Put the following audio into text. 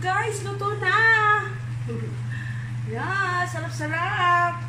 Guys, luto na! Yeah, sarap-sarap!